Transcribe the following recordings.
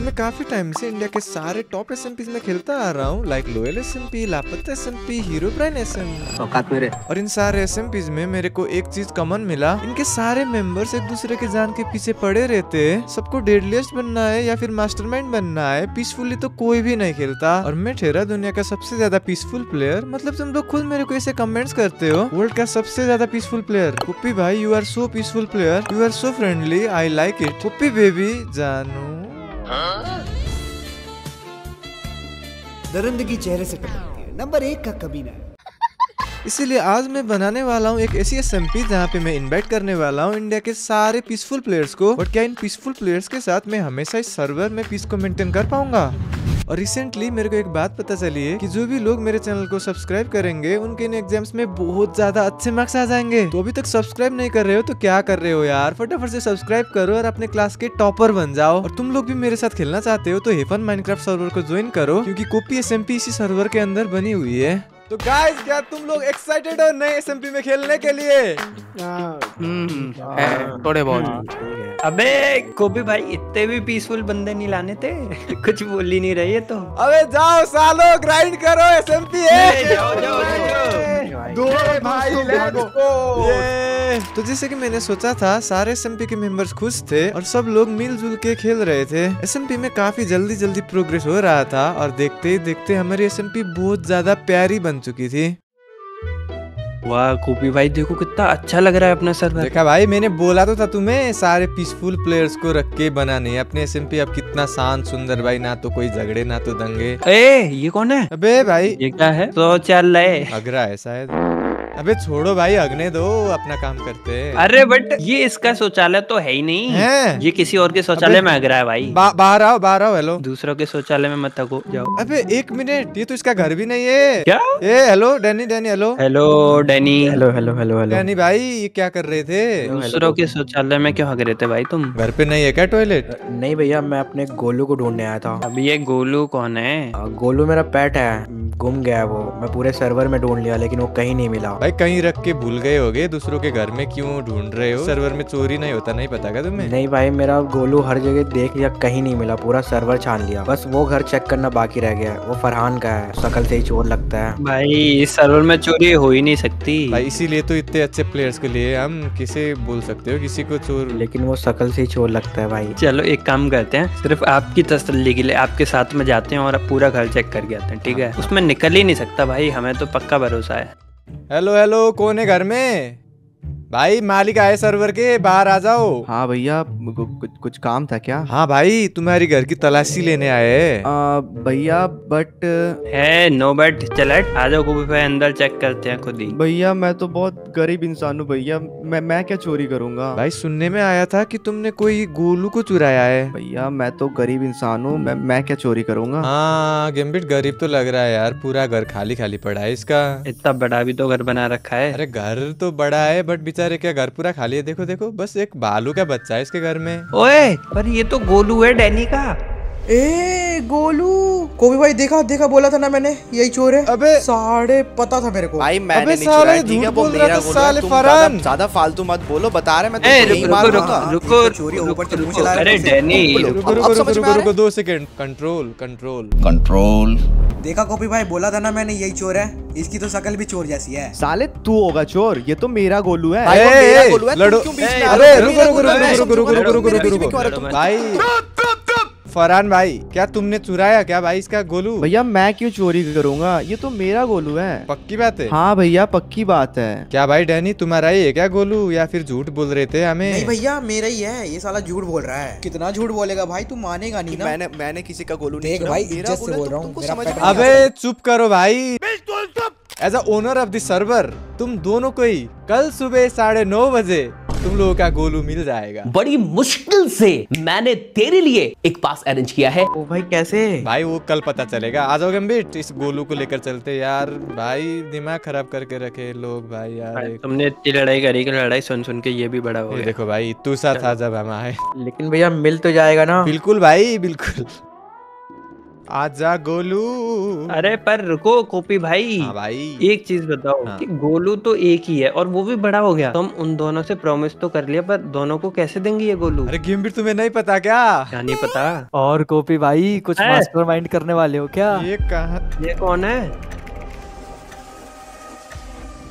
मैं काफ़ी टाइम से इंडिया के सारे टॉप एस एम में खेलता आ रहा हूँ लाइक लोयल एस एम लापता एस हीरो एस औकात मेरे। और इन सारे एस एम में मेरे को एक चीज़ कॉमन मिला इनके सारे मेंबर्स एक दूसरे के जान के पीछे पड़े रहते हैं सबको डेडलिस्ट बनना है या फिर मास्टरमाइंड बनना है पीसफुली तो कोई भी नहीं खेलता। और मैं ठेरा दुनिया का सबसे ज़्यादा पीसफुल प्लेयर मतलब तुम लोग खुद मेरे को ऐसे कमेंट्स करते हो वर्ल्ड का सबसे ज़्यादा पीसफुल प्लेयर पुप्पी भाई you are so peaceful player you are so friendly I like it puppy baby जानू। दरिंदगी चेहरे से टकराती है। नंबर एक का कमीना है। इसीलिए आज मैं बनाने वाला हूँ एक ऐसी एस एम पी जहाँ पे मैं इनवाइट करने वाला हूँ इंडिया के सारे पीसफुल प्लेयर्स को। और क्या इन पीसफुल प्लेयर्स के साथ मैं हमेशा इस सर्वर में पीस को मेंटेन कर पाऊँगा? और रिसेंटली मेरे को एक बात पता चली है कि जो भी लोग मेरे चैनल को सब्सक्राइब करेंगे, उनके इन एग्ज़ाम्स में बहुत ज़्यादा अच्छे मार्क्स आ जाएँगे। तो अभी तक सब्सक्राइब नहीं कर रहे हो तो क्या कर रहे हो यार? फटाफट से सब्सक्राइब करो और अपने क्लास के टॉपर बन जाओ। और तुम लोग भी मेरे साथ खेलना चाहते हो तो हेफन माइनक्राफ्ट सर्वर को ज्वाइन करो, क्योंकि कॉपी एस इसी सर्वर के अंदर बनी हुई है। तो गाइस क्या तुम लोग एक्साइटेड हो नए एसएमपी में खेलने के लिए? हम्म, थोड़े बहुत। अबे कोबी भाई इतने भी पीसफुल बंदे नहीं लाने थे। कुछ बोल ही नहीं रही है तो। अबे जाओ सालो ग्राइंड करो एस एम पी जाओ जाओ जाओ। दो भाई let's go। ये। तो जैसे कि मैंने सोचा था सारे SMP के मेंबर्स खुश थे और सब लोग मिलजुल के खेल रहे थे। SMP में काफ़ी जल्दी जल्दी प्रोग्रेस हो रहा था और देखते ही देखते हमारी SMP बहुत ज़्यादा प्यारी बन चुकी थी। वाह कोबी भाई देखो कितना अच्छा लग रहा है अपना सर्वर देखा भाई मैंने बोला तो था तुम्हें सारे पीसफुल प्लेयर्स को रख के बनाने हैं। अपने एस एम पी अब कितना शांत सुंदर भाई ना तो कोई झगड़े ना तो दंगे। ए ये कौन है? अबे भाई। ये क्या है? शौचालय अगरा है शायद। अबे छोड़ो भाई अगने दो अपना काम करते हैं। अरे बट ये इसका शौचालय तो है ही नहीं। है। ये किसी और के शौचालय में अग रहा है भाई। बा, बाहर आओ बाहर आओ हेलो दूसरों के शौचालय में मत तको जाओ। अबे एक मिनट ये तो इसका घर भी नहीं है। क्या? ए hello Danny Danny hello hello Danny. Hello hello hello hello Danny भाई ये क्या कर रहे थे? दूसरों के शौचालय में क्यों हग रहे थे भाई तुम? घर पे नहीं है क्या टॉयलेट नहीं भैया मैं अपने गोलू को ढूँढने आया था। अभी ये गोलू कौन है? गोलू मेरा पेट है। गुम गया वो। मैं पूरे सर्वर में ढूंढ लिया लेकिन वो कहीं नहीं मिला। भाई कहीं रख के भूल गए होगे दूसरों के घर में क्यों ढूंढ रहे हो? सर्वर में चोरी नहीं होता नहीं पता क्या तुम्हें? नहीं भाई मेरा गोलू हर जगह देख लिया कहीं नहीं मिला पूरा सर्वर छान लिया। बस वो घर चेक करना बाकी रह गया है वो फरहान का है शकल से ही चोर लगता है। भाई इस सर्वर में चोरी हो ही नहीं सकती। भाई इसीलिए तो इतने अच्छे प्लेयर्स के लिए हम किसे बोल सकते हो किसी को चोर? लेकिन वो शकल से ही चोर लगता है भाई। चलो एक काम करते हैं सिर्फ़ आपकी तसल्ली के लिए आपके साथ में जाते हैं और पूरा घर चेक करके आते हैं ठीक है। उसमें निकल ही नहीं सकता भाई, हमें तो पक्का भरोसा है। हेलो हेलो कौन है घर में? भाई मालिक आए सर्वर के बाहर आ जाओ। हाँ भैया कुछ कुछ काम था क्या? हाँ भाई तुम्हारी घर की तलाशी लेने आए भैया बट है नो बट चलट आ जाओ अंदर चेक करते हैं खुद ही। भैया मैं तो बहुत गरीब इंसान हूँ भैया। मैं मैं क्या चोरी करूँगा? भाई सुनने में आया था कि तुमने कोई गोलू को चुराया है। भैया मैं तो गरीब इंसान हूँ। मैं मैं क्या चोरी करूँगा? हाँ गेम्बिट गरीब तो लग रहा है यार। पूरा घर खाली खाली पड़ा है इसका। इतना बड़ा भी तो घर बना रखा है। अरे घर तो बड़ा है बट बेचारे क्या घर पूरा खाली है। देखो देखो, बस एक बालू का बच्चा है इसके घर में। ओए, पर ये तो गोलू है डैनी का। ए गोलू कोभी भाई देखा देखा बोला था ना मैंने यही चोर है अबे साढ़े पता था मेरे को भाई अबे मैंने नहीं साले चुराया ठीक है झूठ बोल रहा था साले है फरहान। ज़्यादा फालतू मत बोलो बता रहे मैं तुमको रुको, मार रुको, रुको चोरी ऊपर से मुँह चला रहे अरे डैनी रुको रुको सेकंड कंट्रोल कंट्रोल कंट्रोल देखा कोपी भाई बोला था ना मैंने यही चोर है इसकी तो शकल भी चोर जैसी है साले तू होगा चोर ये तो मेरा गोलू है भाई, भाई, वो ए, मेरा गोलू है, लड़ो। क्यों बीच ए, में आ अरे रुको रुको रुको रुको रुको रुको रुको रुको क्यों आ रहे हो तुम? भाई फरहान भाई क्या तुमने चुराया क्या भाई इसका गोलू? भैया मैं क्यों चोरी करूँगा? ये तो मेरा गोलू है। पक्की बात है? हाँ भैया पक्की बात है। क्या भाई डैनी तुम्हारा ही है क्या गोलू? या फिर झूठ बोल रहे थे हमें? नहीं भैया मेरा ही है। ये साला झूठ बोल रहा है। कितना झूठ बोलेगा भाई? तू मानेगा नहीं ना। मैंने मैंने किसी का गोलू नहीं देख भाई, इज़्ज़त से बोल रहा हूँ, अबे चुप करो भाई। As a owner of the server तुम दोनों को ही कल सुबह साढ़े नौ बजे तुम लोगों का गोलू मिल जाएगा। बड़ी मुश्किल से मैंने तेरे लिए एक पास अरेंज किया है। ओ भाई कैसे? भाई वो कल पता चलेगा। आ जाओ गंभीर। इस गोलू को लेकर चलते यार। भाई दिमाग खराब करके रखे लोग भाई यार। एक- तुमने इतनी लड़ाई करी कि लड़ाई सुन सुन के ये भी बड़ा हो देखो भाई तू सा था जब हम आए लेकिन भैया मिल तो जाएगा ना। बिल्कुल भाई बिल्कुल। आजा गोलू। अरे पर रुको कॉपी भाई। हाँ भाई। एक चीज़ बताओ हाँ। कि गोलू तो एक ही है और वो भी बड़ा हो गया। तो हम उन दोनों से प्रॉमिस तो कर लिया पर दोनों को कैसे देंगे ये गोलू? अरे गेम भी तुम्हें नहीं पता क्या? क्या नहीं पता? और कॉपी भाई कुछ? मास्टरमाइंड करने वाले हो क्या? ये कहा? ये कौन है?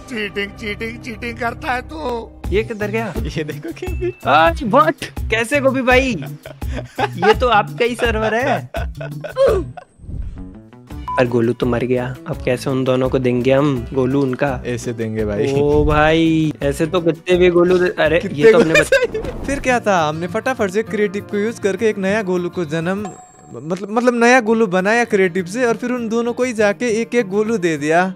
चीटिंग चीटिंग चीटिंग करता है तू। ये किधर गया? ये देखो आज व्हाट कैसे गोपी भाई? ये तो आपका ही सर्वर है। पर गोलू तो मर गया। अब कैसे उन दोनों को देंगे हम? गोलू उनका। ऐसे देंगे भाई। ओ भाई ऐसे तो कितने भी गोलू दे- अरे ये तो हमने बता फिर क्या था? हमने फटाफट से क्रिएटिव को यूज़ करके एक नया गोलू को जन्म मतलब मतलब नया गोलू बनाया क्रिएटिव से और फिर उन दोनों को ही जाके एक एक गोलू दे दिया।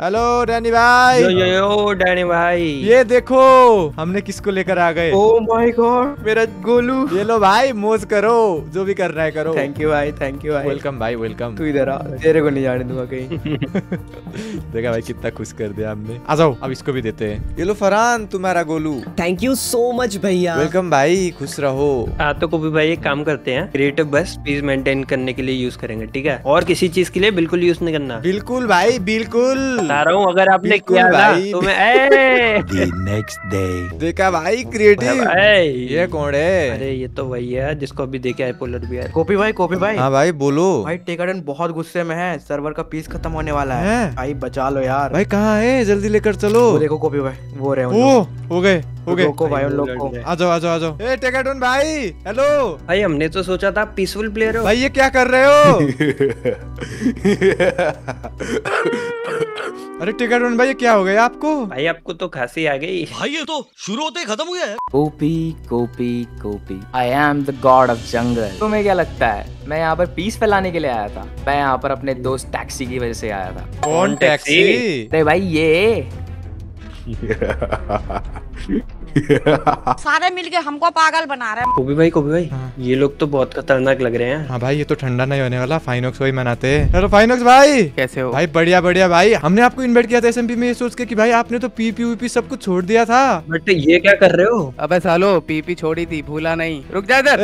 हेलो डैनी भाई। यो यो यो डैनी भाई। ये देखो हमने किसको लेकर आ गए? ओ माय गॉड मेरा गोलू। ये लो भाई मोज करो जो भी कर रहा है करो। थैंक यू भाई थैंक यू भाई। वेलकम भाई वेलकम तू इधर आ तेरे को नहीं जाने दूँगा कहीं। देखा भाई कितना खुश कर दिया हमने। आ जाओ अब इसको भी देते हैं। ये लो फरहान तुम्हारा Golu. Thank you so much भैया। वेलकम भाई खुश रहो। आ तो कभी भाई एक काम करते हैं। क्रिएटिव बस पीस मेंटेन करने के लिए यूज़ करेंगे ठीक है? और किसी चीज़ के लिए बिल्कुल यूज़ नहीं करना। बिल्कुल भाई बिल्कुल। बता रहा हूँ अगर आपने किया ना तो मैं ए, देखा भाई क्रिएटिव ये कौन है? अरे ये तो वही है जिसको अभी देखे है पोलर भी है कॉपी भाई कॉपी भाई। हाँ भाई बोलो। भाई टेकन बहुत गुस्से में है। सर्वर का पीस खत्म होने वाला है। भाई बचा लो यार। भाई कहाँ है? जल्दी लेकर चलो। देखो कॉपी भाई वो रहे हो गए। हो गए रोको भाई उन लोग को। आ जाओ आ जाओ आ जाओ ए टेकाटून भाई हेलो। भाई हमने तो सोचा था पीसफुल प्लेयर हो। भाई ये क्या कर रहे हो? अरे टेकाटून भाई ये क्या हो गया आपको? भाई आपको तो खांसी आ गई। भाई ये तो शुरू होते ही खत्म हुआ है। Copy copy copy I am the god of jungle तुम्हें क्या लगता है? मैं यहाँ पर पीस फैलाने के लिए आया था। मैं यहाँ पर अपने दोस्त टैक्सी की वजह से आया था। कौन टैक्सी? टैक्सी अरे भाई ये yeah. सारे मिलके हमको पागल बना रहे हैं। कोबी भाई कोबी भाई हाँ। ये लोग तो बहुत खतरनाक लग रहे हैं। हाँ भाई ये तो ठंडा नहीं होने वाला फाइनॉक्स वही मनाते हैं। हेलो फाइनॉक्स भाई। कैसे हो? भाई बढ़िया बढ़िया भाई। हमने आपको इनवाइट किया था एसएमपी में ये सोच के कि भाई आपने तो पी पी पी सब कुछ छोड़ दिया था। बट ये क्या कर रहे हो? अबे सालो पीपी छोड़ी थी भूला नहीं। रुक जा इधर।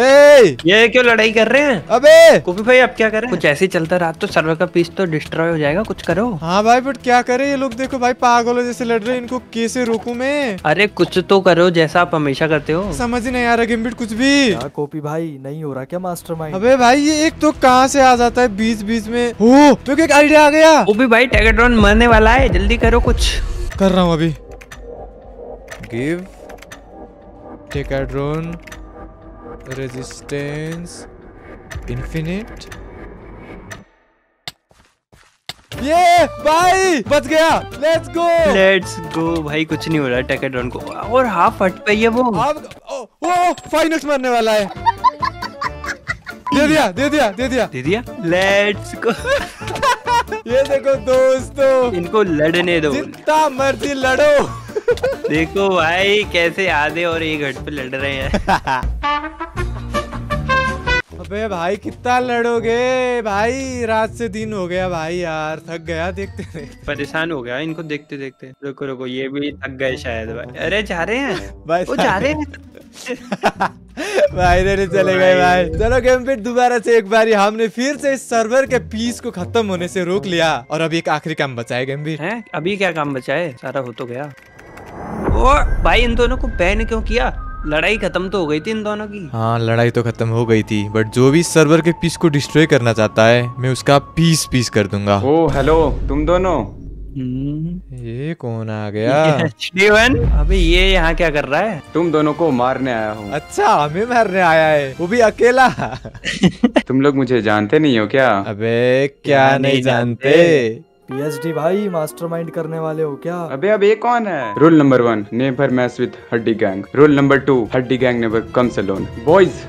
ये क्यों लड़ाई कर रहे हैं? अबे! कोबी भाई आप क्या कर रहे हैं? कुछ ऐसे ही चलता रहा तो सर्वर का पीस तो डिस्ट्रॉय हो जाएगा कुछ करो। हाँ भाई बट क्या करे? ये लोग देखो भाई पागलों जैसे लड़ रहे हैं इनको कैसे रोकू मैं? अरे कुछ तो करो जैसा आप हमेशा करते हो। समझ ही नहीं आ रहा गेमबिट कुछ भी। क्या कॉपी भाई? नहीं हो रहा क्या मास्टरमाइंड अबे भाई ये एक तो कहाँ से आ जाता है बीच बीच में? हो को एक आइडिया आ गया। कोबी भाई टैगेट्रॉन मरने वाला है जल्दी करो कुछ। कर रहा हूँ अभी। गिव टेकाड्रोन रेजिस्टेंस इन्फिनिट ये भाई बच गया। लेट्स गो लेट्स गो भाई कुछ नहीं हो रहा टैगेट्रॉन को। और हाफ़ हट पे है वो। अब ओ, ओ फाइनल्स मरने वाला है। दे दिया दे दिया दे दिया। दे दिया? लेट्स गो ये देखो दोस्तों। इनको लड़ने दो। जितना मर्ज़ी लड़ो। देखो भाई कैसे आधे और एक हट पे लड़ रहे हैं। अबे भाई कितना लड़ोगे? भाई रात से दिन हो गया भाई यार थक गया देखते देखते। परेशान हो गया इनको देखते देखते। रुको रुको ये भी थक गए शायद भाई। अरे जा रहे हैं? भाई वो जा रहे हैं? भाई नहीं चले गए भाई। चलो गेम पे दोबारा से एक बारी हमने फिर से इस सर्वर के पीस को खत्म होने से रोक लिया। और अभी एक आखिरी काम बचा है गंभीर हैं? अभी क्या काम बचा है? सारा हो तो गया। ओ भाई इन दोनों को बैन क्यों किया? लड़ाई खत्म तो हो गई थी इन दोनों की। हाँ लड़ाई तो खत्म हो गई थी बट जो भी सर्वर के पीस को डिस्ट्रॉय करना चाहता है मैं उसका पीस पीस कर दूँगा। ओ हेलो तुम दोनों? ये कौन आ गया? स्टीवन अभी ये यहाँ क्या कर रहा है? तुम दोनों को मारने आया हूँ। अच्छा हमें मारने आया है वो भी अकेला। तुम लोग मुझे जानते नहीं हो क्या? अबे क्या नहीं नहीं जानते, जानते? पीएचडी भाई मास्टरमाइंड करने वाले हो क्या? अबे अब ये कौन है? Rule number one never mess with Haddi gang rule number two Haddi gang never comes alone boys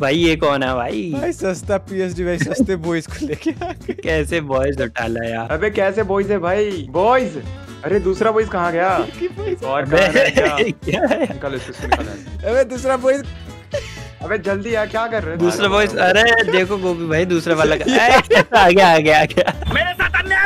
भाई ये कौन है भाई? भाई सस्ता पीएचडी भाई सस्ते बॉयज़ को लेके कैसे बॉयज़ उठा ला यार? अबे कैसे बॉयज़ है भाई? बॉयज़ अरे दूसरा बॉयज़ कहाँ गया? और कहाँ क्या? है? इसको अबे दूसरा बॉयज़ अबे जल्दी आ क्या कर रहे हो? दूसरा वॉइस अरे देखो गोपी भाई दूसरा वाला आ गया आ गया आ गया। मेरे साथ गया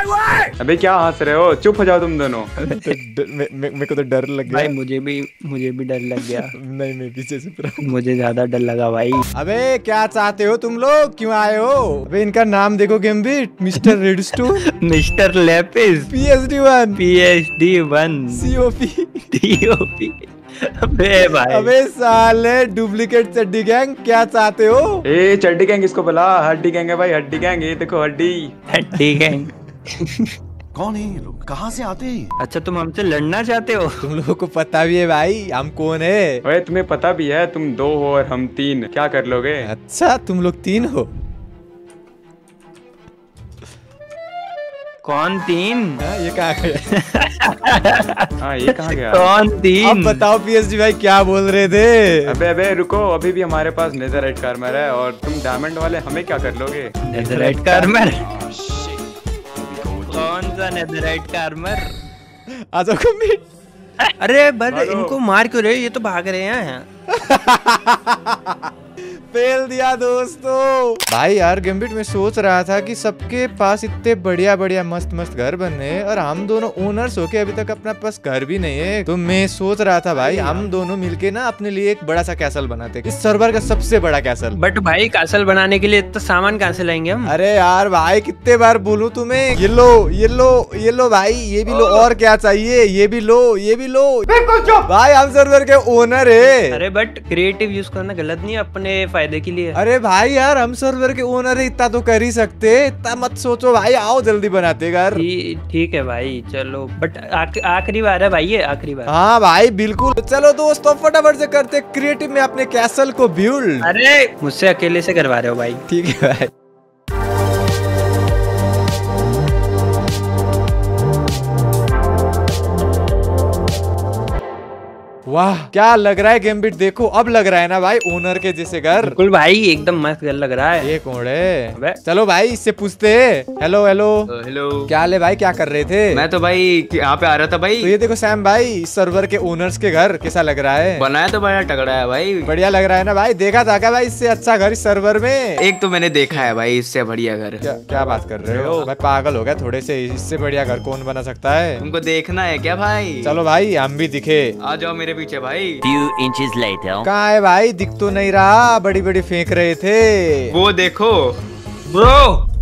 अबे क्या हंस रहे हो? चुप हो जाओ तुम दोनों। तो मेरे को तो डर लग गया। भाई मुझे भी मुझे भी डर लग गया। नहीं मैं पीछे से पूरा। मुझे ज़्यादा डर लगा भाई। अबे क्या चाहते हो तुम लोग? क्यों आए हो? अबे इनका नाम देखो Gambit mister Redstone mister Lapis PhD one PhD one COP DOP अबे भाई। अबे साले डुप्लीकेट चड्डी गैंग क्या चाहते हो? ए चड्डी गैंग इसको बुला? हड्डी गैंग है भाई हड्डी गैंग ये देखो हड्डी। हड्डी है कौन है ये लोग? कहाँ से आते हैं अच्छा तुम हमसे लड़ना चाहते हो? तुम लोगों को पता भी है भाई हम कौन है? ओए तुम्हें पता भी है तुम दो हो और हम तीन। क्या कर लोगे? अच्छा तुम लोग तीन हो। कौन तीन? हाँ, ये कहाँ गया? हाँ ये कहाँ गया? कौन अब तीन बताओ पीएचडी भाई क्या बोल रहे थे? अबे अबे रुको अभी भी हमारे पास नेदरराइट कार्मर है और तुम डायमंड वाले हमें क्या कर लोगे? नेदरराइट कार्मर कौन सा नेदरराइट कार्मर आ जाओ कम्बीट अरे बर इनको मार क्यों रहे ये तो भाग रहे हैं फेल दिया दोस्तों। भाई यार गैम्बिट में सोच रहा था कि सबके पास इतने बढ़िया बढ़िया मस्त मस्त घर बनने हैं और हम दोनों ओनर्स होके अभी तक अपना पास घर भी नहीं है। तो मैं सोच रहा था भाई हम दोनों मिलके ना अपने लिए एक बड़ा सा कैसल बनाते इस सर्वर का सबसे बड़ा कैसल बट भाई कैसल बनाने के लिए तो सामान कहाँ से लाएँगे हम? अरे यार भाई कितने बार बोलू तुम्हें? ये लो ये लो ये लो भाई ये भी लो। और? क्या चाहिए? ये भी लो ये भी लो। भाई हम सर्वर के ओनर है। अरे बट क्रिएटिव यूज़ करना गलत नहीं है। अपने फ़ायदे के लिए। अरे भाई यार हम सर्वर के ओनर है इतना तो कर ही सकते इतना मत सोचो भाई आओ जल्दी बनाते घर। ठीक है भाई चलो। बट आखिरी बार है भाई ये आखिरी बार। हाँ भाई बिल्कुल। चलो दोस्तों फटाफट से करते क्रिएटिव में अपने कैसल को बिल्ड अरे मुझसे अकेले से करवा रहे हो भाई। ठीक है भाई। वाह क्या लग रहा है गेम गेमबिट देखो अब लग रहा है ना भाई ओनर के जैसे घर। बिल्कुल भाई एकदम मस्त घर लग रहा है। ये कौन है? चलो भाई इससे पूछते हैं। हेलो हेलो हेलो क्या ले भाई क्या कर रहे थे? मैं तो भाई यहाँ पे आ रहा था भाई। तो ये देखो सैम भाई इस सर्वर के ओनर्स के घर कैसा लग रहा है? बनाया तो बड़ा तगड़ा है भाई। बढ़िया लग रहा है ना भाई देखा था क्या भाई इससे अच्छा घर इस सर्वर में? एक तो मैंने देखा है भाई इससे बढ़िया घर। क्या क्या बात कर रहे हो? भाई पागल हो गया थोड़े से इससे बढ़िया घर कौन बना सकता है? तुमको देखना है क्या भाई? चलो भाई हम भी दिखे। आ जाओ मेरे पीछे भाई। Few inch later. कहाँ है भाई? दिख तो नहीं रहा बड़ी बड़ी फेंक रहे थे। वो देखो। ब्रो!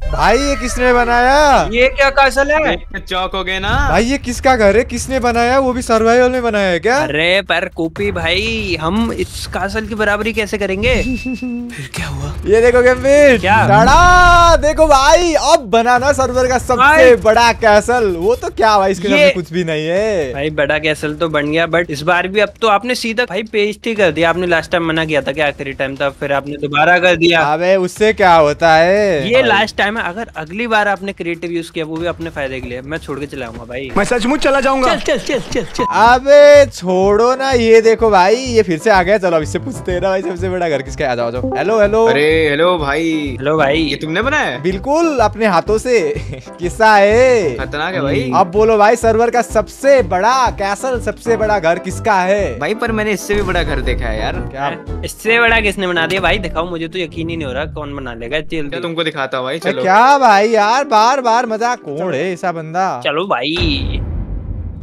भाई ये किसने बनाया? ये क्या कासल है? चौक हो गए ना। भाई ये किसका घर है? किसने बनाया? वो भी सर्वाइवल में बनाया है क्या? अरे पर कॉपी भाई हम इस कासल की बराबरी कैसे करेंगे? फिर क्या हुआ? ये देखो क्या? देखो भाई अब बनाना सर्वर का सबसे बड़ा कैसल वो तो क्या भाई इसके ये- कुछ भी नहीं है। भाई बड़ा कैसल तो बन गया बट इस बार भी अब तो आपने सीधा भाई पेज थी कर दिया। आपने लास्ट टाइम मना किया था कि आखिरी टाइम था फिर आपने दोबारा कर दिया। अबे उससे क्या होता है? ये लास्ट टाइम है अगर अगली बार आपने क्रिएटिव यूज़ किया वो भी अपने फ़ायदे के लिए मैं छोड़ के चलाऊँगा भाई। मैं सचमुच चला जाऊँगा। चल चल चल चल अबे छोड़ो ना ये देखो भाई ये फिर से आ गया। चलो अब इससे पूछते हैं ना भाई सबसे बड़ा घर किसका है? आ जाओ जाओ। हेलो हेलो अरे हेलो भाई। हेलो भाई। ये तुमने बनाया? बिल्कुल अपने हाथों से। किस्सा है। खतरनाक है भाई। अब बोलो भाई सर्वर का सबसे बड़ा कैसल सबसे बड़ा घर किसका है? भाई पर मैंने इससे भी बड़ा घर देखा है यार। क्या? इससे बड़ा किसने बना दिया? भाई दिखाओ मुझे तो यकीन ही नहीं हो रहा कौन बना लेगा। तुमको दिखाता हूँ भाई? अरे चलो क्या भाई यार बार बार मज़ा कौन है। ऐसा बंदा? चलो भाई।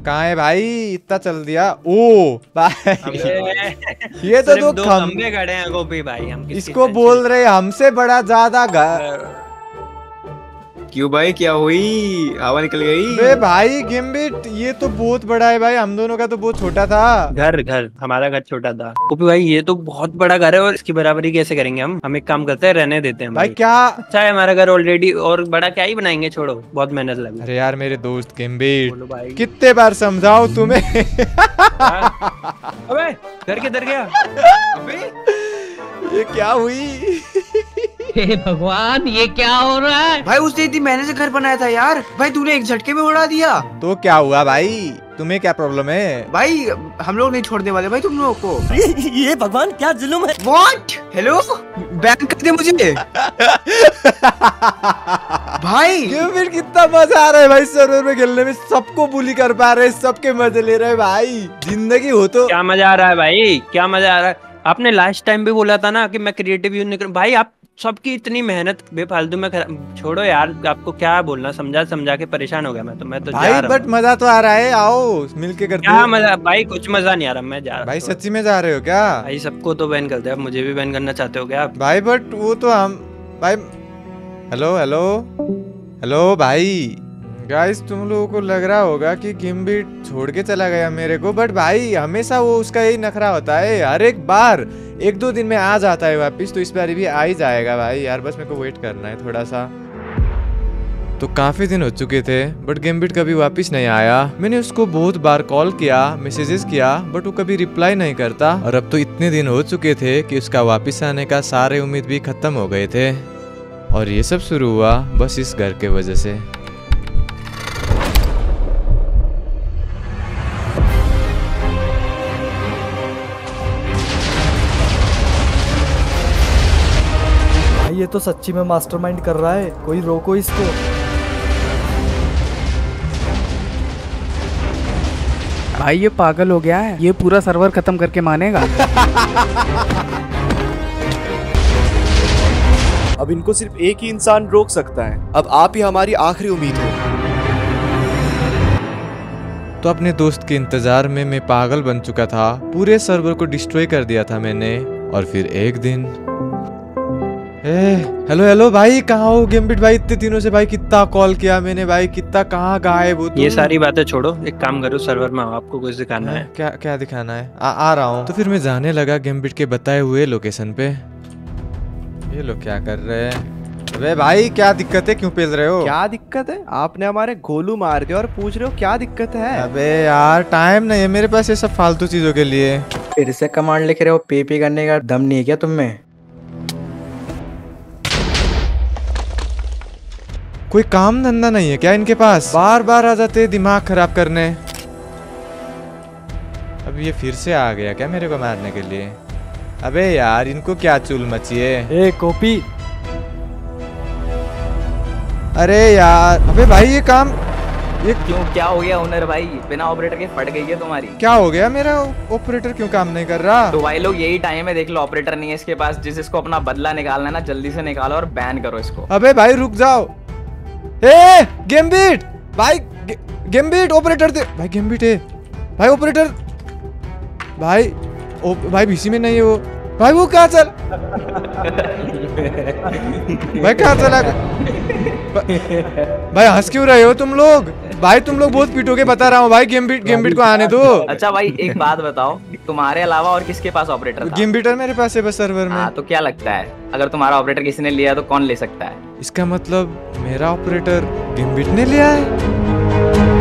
कहा है भाई? इतना चल दिया। ओ भाई। ये तो दो खंबे खड़े हैं गोपी भाई हम इसको बोल रहे हमसे बड़ा ज़्यादा घर क्यों भाई? क्या हुई? हवा निकल गई। बे भाई गिम्बिट ये तो बहुत बड़ा है भाई। हम दोनों का तो बहुत छोटा था। घर घर। हमारा घर छोटा था। गोपी भाई ये तो बहुत बड़ा घर है और इसकी बराबरी कैसे करेंगे हम? हम एक काम करते हैं रहने देते हैं भाई भाई क्या? अच्छा है हमारा घर ऑलरेडी और बड़ा क्या ही बनाएँगे छोड़ो। बहुत मेहनत लगी। अरे यार मेरे दोस्त गिम्बिट बोलो भाई। कितने बार समझाओ तुम्हें? अबे घर किधर गया। ये क्या हुई? भगवान ये क्या हो रहा है? भाई उसने इतनी मेहनत से घर बनाया था यार भाई तूने एक झटके में उड़ा दिया। तो क्या हुआ भाई? तुम्हें क्या प्रॉब्लम है? भाई हम लोग नहीं छोड़ने वाले भाई तुम लोगों को। ये भगवान क्या जुलुम है? व्हाट हेलो बैन कर दे मुझे। भाई। गिम्बिट कितना मज़ा आ रहा है भाई सर्वर में खेलने में? सबको बुली कर पा रहे हैं सबके मज़े ले रहे हैं भाई। ज़िंदगी हो तो क्या मज़ा आ रहा है भाई? क्या मज़ा आ रहा है? आपने लास्ट टाइम भी बोला था ना कि मैं क्रिएटिव यूज़ नहीं करूँ भाई आप सबकी इतनी मेहनत बेफालतू में छोड़ो यार आपको क्या बोलना? समझा समझा के परेशान हो गया मैं तो मैं तो भाई बट मज़ा तो आ रहा है आओ मिलके करते क्या। मज़ा भाई कुछ मज़ा नहीं आ रहा मैं जा रहा भाई तो, सच्ची में जा रहे हो क्या? भाई सबको तो बैन करते हैं मुझे भी बैन करना चाहते हो क्या आप? भाई बट वो तो हम भाई हेलो हेलो हेलो भाई। गाइस तुम लोगों को लग रहा होगा कि गिम्बिट छोड़ के चला गया मेरे को बट भाई, हमेशा वो उसका यही नखरा होता है। हर एक बार, एक दो दिन में आ जाता है वापस तो इस बार भी आ ही जाएगा भाई। यार, बस मेरे को वेट करना है थोड़ा सा तो काफ़ी दिन हो चुके थे बट गेमबिट कभी वापस नहीं आया। मैंने उसको बहुत बार कॉल किया मैसेजेस किया बट वो कभी रिप्लाई नहीं करता। और अब तो इतने दिन हो चुके थे कि उसका वापस आने का सारे उम्मीद भी खत्म हो गए थे। और ये सब शुरू हुआ बस इस घर के वजह से। ये तो सच्ची में मास्टरमाइंड कर रहा है। कोई रोको इसको। भाई ये पागल हो गया है। ये पूरा सर्वर खत्म करके मानेगा। अब इनको सिर्फ़ एक ही इंसान रोक सकता है। अब आप ही हमारी आखिरी उम्मीद हो। तो अपने दोस्त के इंतज़ार में मैं पागल बन चुका था। पूरे सर्वर को डिस्ट्रॉय कर दिया था मैंने। और फिर एक दिन हेलो हेलो भाई कहाँ हो गेमबिट भाई? इतने दिनों से भाई कितना कॉल किया मैंने भाई कितना कहाँ गायब हो ये सारी बातें छोड़ो एक काम करो सर्वर में आपको कुछ दिखाना है। क्या क्या दिखाना है? आ, आ रहा हूँ। तो फिर मैं जाने लगा गेमबिट के बताए हुए लोकेशन पे। ये लोग क्या कर रहे हैं? अबे भाई क्या दिक्कत है? क्यों पेल रहे हो? क्या दिक्कत है? आपने हमारे गोलू मार दिया और पूछ रहे हो क्या दिक्कत है? अबे यार टाइम नहीं है मेरे पास ये सब फालतू चीज़ों के लिए। फिर से कमांड लिख रहे हो पी पी करने का दम नहीं है क्या तुम में? कोई काम धंधा नहीं है क्या इनके पास? बार बार आ जाते दिमाग खराब करने। अब ये फिर से आ गया क्या मेरे को मारने के लिए? अबे यार इनको क्या चूल मची है ए कॉपी। अरे यार अबे भाई ये काम ये क्यों? क्या हो गया ओनर भाई? बिना ऑपरेटर के फट गई है तुम्हारी। क्या हो गया मेरा ऑपरेटर क्यों काम नहीं कर रहा? तो भाई लोग यही टाइम है देख लो ऑपरेटर नहीं है इसके पास। जिस इसको अपना बदला निकालना है ना जल्दी से निकालो और बैन करो इसको। अबे भाई रुक जाओ। ए गेमबीट भाई गे, गेमबीट ऑपरेटर दे। भाई गेमबीट है भाई ऑपरेटर भाई ओ, भाई बीसी में नहीं है वो। भाई वो कहाँ चल? भाई कहाँ चला? भाई हंस क्यों रहे हो तुम लोग? भाई तुम लोग बहुत पीटोगे बता रहा हूँ भाई गेम गेम बीट को आने दो। अच्छा भाई एक बात बताओ तुम्हारे अलावा और किसके पास ऑपरेटर गेम बीटर मेरे पास है बस सर्वर में। हाँ तो क्या लगता है? अगर तुम्हारा ऑपरेटर किसी ने लिया तो कौन ले सकता है? इसका मतलब मेरा ऑपरेटर गेमबीट ने लिया है।